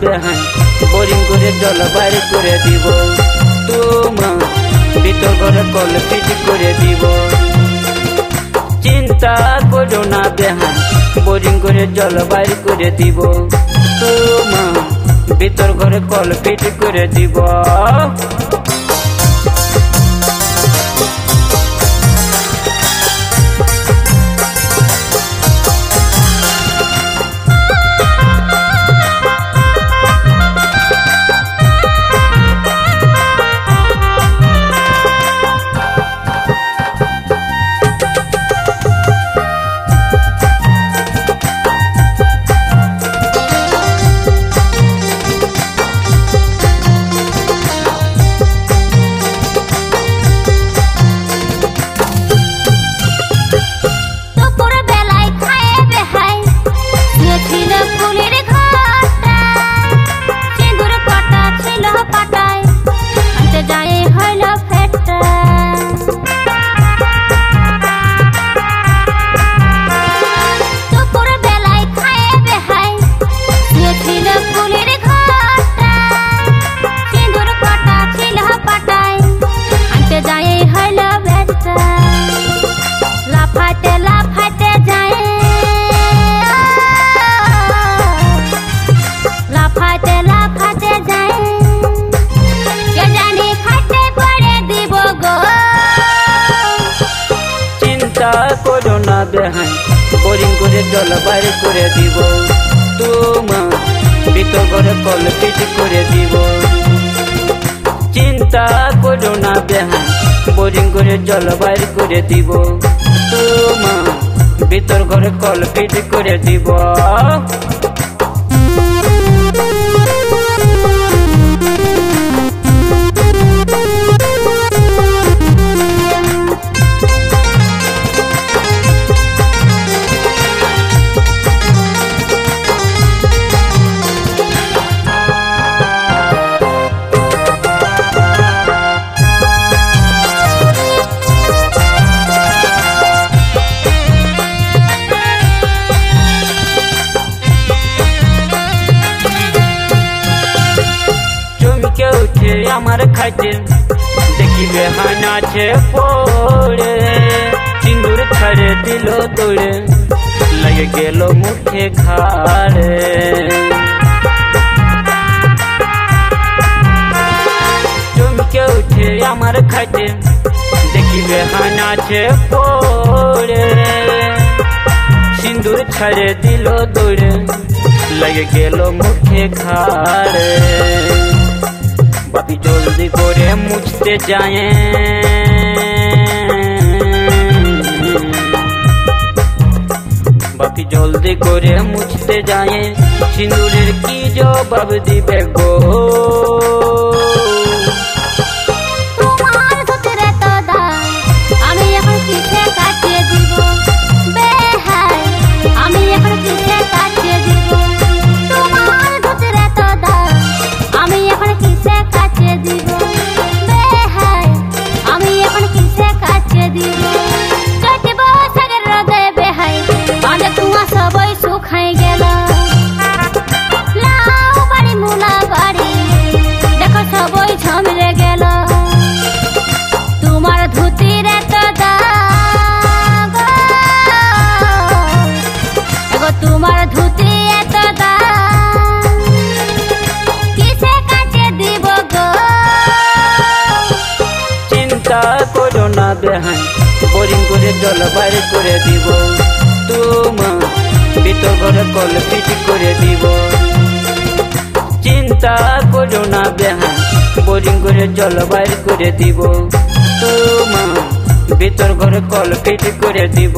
বেহাই boring করে জল বাইরে করে দিব। তোমা ভিতর ঘরে কল ফিট করে দিব। চিন্তা করো না বেহান বোরিং করে জল বাইরে করে দিব। তোমা ভিতর ঘরে কল ফিট করে দিব। করো না বেহাই বোরিং করে জল বাইরে করে দিব। তোমা ভিতর করে কল পিট করে দিব। চিন্তা করো না বেহাই বোরিং করে জল বাইরে করে দিব। তোমা ভিতর ঘরে কল পিট করে দিব। চমকে উঠে আমার খাইতে দেখিবে হানাছে পড়ে সিন্দুর ছাড়ে দিল তোড়ে লাগে গেল মুখে খাড়ে চমকে উঠে আমার খাইতে দেখিবে হানাছে পড়ে সিন্দুর ছাড়ে দিল দৌড়ে লাগে গেল মুখে খাড়ে বাপি জলদি করে মুছতে যায় বাপি জলদি করে মুছতে যায় সিন্দুরের কি জবাব দিবে গো করো না বোরিং করে জল বাইরে করে দিব। তোমা ভিতর ঘরে কল পিটি করে দিব। চিন্তা করো না বেহা বোরিং করে জল বাইরে করে দিব। তোমা ভিতর ঘরে কল পিটি করে দিব।